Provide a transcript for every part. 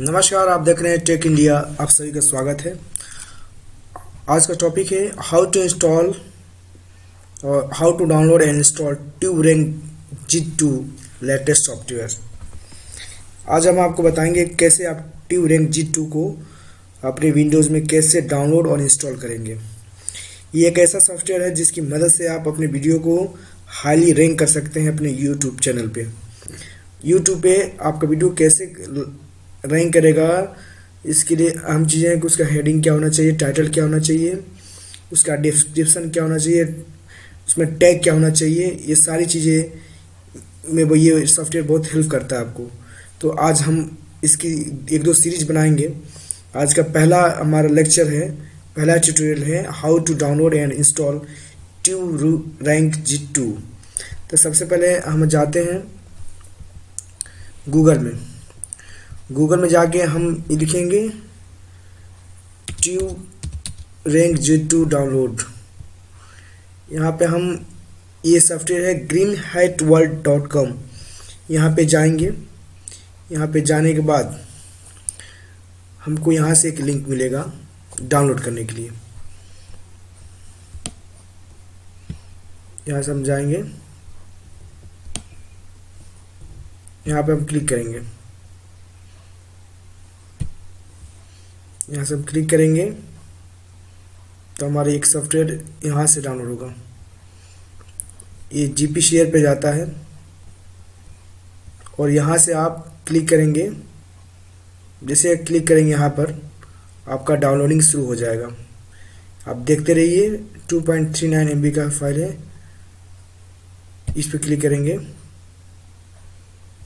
नमस्कार, आप देख रहे हैं टेक इंडिया आप सभी का स्वागत है। आज का टॉपिक है हाउ टू इंस्टॉल और how to download and install tube rank G two latest software आज हम आपको बताएँगे कैसे आप ट्यूब रैंक जी टू को अपने विंडोज़ में कैसे डाउनलोड और इंस्टॉल करेंगे। ये एक ऐसा सॉफ्टवेयर है जिसकी मदद से आप अपने वीडियो को हाईली रैंक कर सकते हैं अपने यूट्यूब चैनल पे। यूट्यूब पे आपका वीडियो कैसे रैंक करेगा। इसके लिए अहम चीज़ें हैं कि उसका हेडिंग क्या होना चाहिए टाइटल क्या होना चाहिए, उसका डिस्क्रिप्शन क्या होना चाहिए, उसमें टैग क्या होना चाहिए, ये सारी चीज़ें में वो ये सॉफ्टवेयर बहुत हेल्प करता है आपको। तो आज हम इसकी एक दो सीरीज़ बनाएँगे। आज का पहला हमारा लेक्चर है, पहला ट्यूटोरियल है how to download and install tube rank G two तो सबसे पहले हम जाते हैं गूगल में। गूगल में जाके हम लिखेंगे tube rank G two download यहाँ पे हम ये सॉफ्टवेयर है green height world dot com यहाँ पर जाएँगे, यहाँ पे जाने के बाद हमको यहाँ से एक लिंक मिलेगा डाउनलोड करने के लिए। यहाँ से हम जाएँगे, यहाँ पे हम क्लिक करेंगे। यहाँ से हम क्लिक करेंगे तो हमारा एक सॉफ्टवेयर यहाँ से डाउनलोड होगा। ये जीपी शेयर पे जाता है, और यहाँ से आप क्लिक करेंगे, जैसे क्लिक करेंगे यहाँ पर, आपका डाउनलोडिंग शुरू हो जाएगा। आप देखते रहिए 2.39 एमबी का फ़ाइल है, इस पर क्लिक करेंगे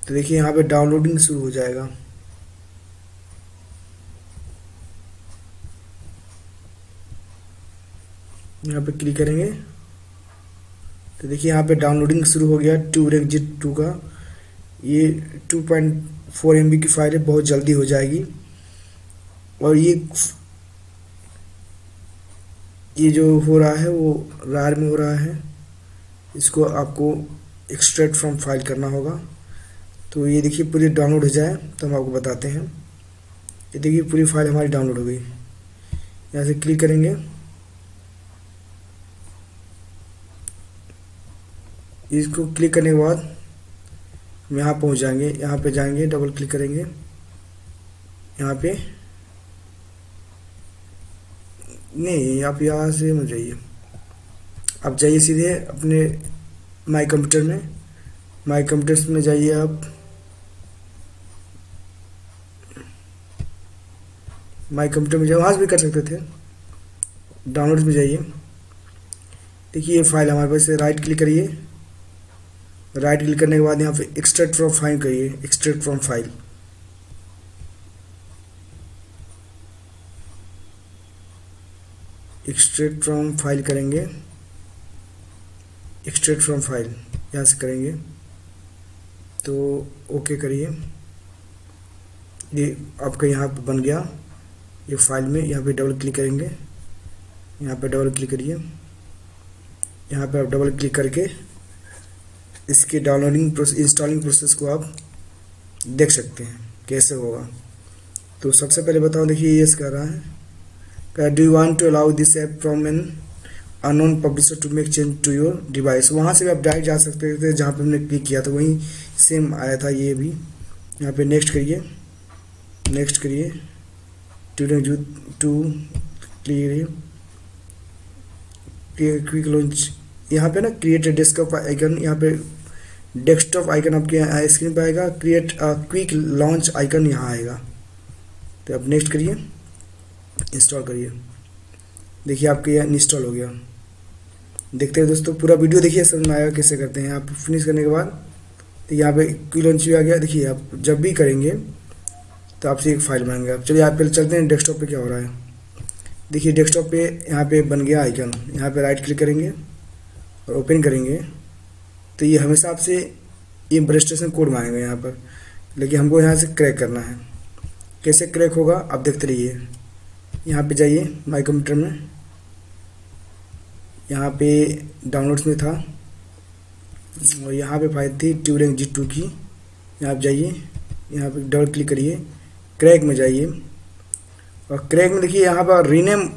तो देखिए यहाँ पे डाउनलोडिंग शुरू हो जाएगा। यहाँ पे क्लिक करेंगे। तो देखिए यहाँ पे डाउनलोडिंग शुरू हो गया टू रेगजिट टू का। ये 2.4 पॉइंट फोर एम की फ़ाइल है, बहुत जल्दी हो जाएगी। और ये ये जो हो रहा है, वो रार में हो रहा है। इसको आपको एक्सट्रैक्ट फ्रॉम फ़ाइल करना होगा। तो ये देखिए पूरी डाउनलोड हो जाए तो हम आपको बताते हैं। ये देखिए पूरी फ़ाइल हमारी डाउनलोड हो गई। यहाँ से क्लिक करेंगे। इसको क्लिक करने के बाद यहाँ पहुँच जाएँगे, यहाँ पे जाएँगे डबल क्लिक करेंगे। यहाँ पे नहीं, आप यहाँ से मत जाइए। आप जाइए सीधे अपने माई कंप्यूटर में। माई कंप्यूटर्स में जाइए आप। माई कंप्यूटर में जाए वहाँ से भी कर सकते थे। डाउनलोड में जाइए। देखिए ये फ़ाइल हमारे पास राइट क्लिक करिए। राइट क्लिक करने के बाद यहाँ पे एक्सट्रैक्ट फ्रॉम फ़ाइल करिए extract from file extract from file करेंगे। एक्सट्रैक्ट फ्रॉम फ़ाइल यहाँ से करेंगे। तो ओके करिए। ये आपका यहाँ पे बन गया। ये फ़ाइल में यहाँ पे डबल क्लिक करेंगे। यहाँ पे डबल क्लिक करिए। यहाँ पे आप डबल क्लिक करके इसके डाउनलोडिंग प्रोसेस इंस्टॉलिंग प्रोसेस को आप देख सकते हैं, कैसे होगा। तो सबसे पहले बताओ, देखिए ये कर रहा है। Do you want to allow this app from an unknown publisher to make change to your device वहाँ से भी आप डायरेक्ट जा सकते थे, जहाँ पे हमने क्लिक किया था, वहीं सेम आया था ये भी। यहाँ पे नेक्स्ट करिए नेक्स्ट करिए। To to clear quick launch यहाँ पे ना क्रिएट डेस्कटॉप आइकन यहाँ पे डेस्कटॉप आइकन आपके स्क्रीन पर आएगा क्रिएट क्विक लॉन्च आइकन यहाँ आएगा। तो आप नेक्स्ट करिए इंस्टॉल करिए। देखिए आपके यहाँ इंस्टॉल हो गया। देखते हैं दोस्तों, पूरा वीडियो देखिए, समझ में आएगा कैसे करते हैं। आप फिनिश करने के बाद तो यहाँ पे क्विक लॉन्च भी आ गया। देखिए आप जब भी करेंगे तो आपसे एक फ़ाइल बनाएँगे आप। चलिए आप पहले चलते हैं डेस्कटॉप पे क्या हो रहा है। देखिए डेस्कटॉप पे यहाँ पे बन गया आइकन यहाँ पे राइट क्लिक करेंगे और ओपन करेंगे। तो ये हमेशा आपसे ये रजिस्ट्रेशन कोड मांगेगा यहाँ पर। लेकिन हमको यहाँ से क्रैक करना है। कैसे क्रैक होगा, आप देखते रहिए। यहाँ पे जाइए माई कंप्यूटर में। यहाँ पे डाउनलोड्स में था। और यहाँ पे फ़ाइल थी ट्यूरिंग जी टू की। यहाँ आप जाइए, यहाँ पे डबल क्लिक करिए। क्रैक में जाइए। और क्रैक में देखिए, यहाँ पर रीनेम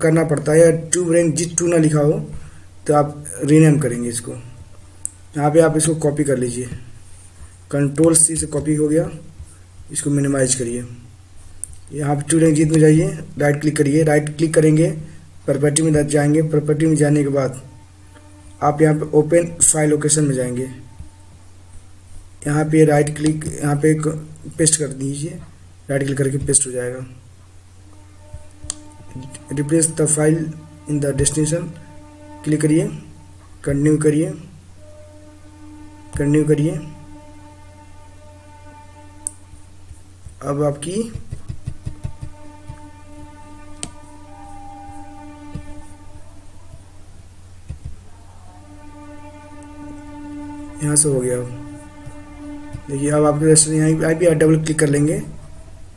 करना पड़ता है या ट्यूब रैंक जिट टू ना लिखा हो तो आप रीनेम करेंगे इसको। यहाँ पे आप इसको कॉपी कर लीजिए। कंट्रोल सी से कॉपी हो गया। इसको मिनिमाइज करिए। यहाँ पे ट्यूब जीत में जाइए। राइट क्लिक करिए। राइट क्लिक करेंगे। प्रॉपर्टी में जाएँगे। प्रॉपर्टी में जाने के बाद आप यहाँ पे ओपन फ़ाइल लोकेशन में जाएँगे। यहाँ पे राइट क्लिक यहाँ पे पेस्ट कर दीजिए। राइट क्लिक करके पेस्ट हो जाएगा। Replace the file in the destination click करिए। कंटिन्यू करिए। कंटिन्यू करिए। अब आपकी यहाँ से हो गया। देखिए, अब आपके रेस्टोरेंट यहाँ आई भी डबल क्लिक कर लेंगे।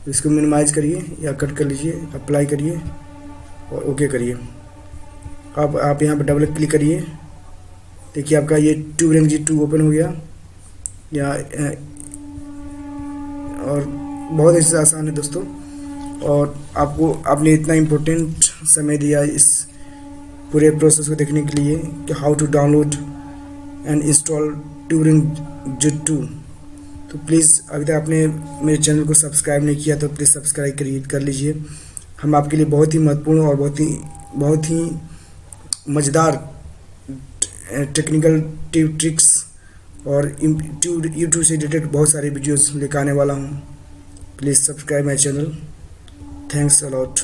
इसको मिनिमाइज करिए या कट कर लीजिए अप्लाई करिए और ओके करिए। अब आप यहाँ पर डबल क्लिक करिए। देखिए आपका ये tube rank G two open हो गया। या और बहुत ही आसान है दोस्तों। और आपको, आपने इतना इम्पोर्टेंट समय दिया इस पूरे प्रोसेस को देखने के लिए कि how to download and install tube rank Jeet two. तो प्लीज़ अभी तक आपने मेरे चैनल को सब्सक्राइब नहीं किया तो प्लीज़ सब्सक्राइब करिए कर लीजिए। हम आपके लिए बहुत ही महत्वपूर्ण और बहुत ही बहुत ही मज़ेदार टेक्निकल टिप ट्रिक्स और यूट्यूब से रिलेटेड बहुत सारे वीडियोस लेकर आने वाला हूँ। Please subscribe my channel thanks a lot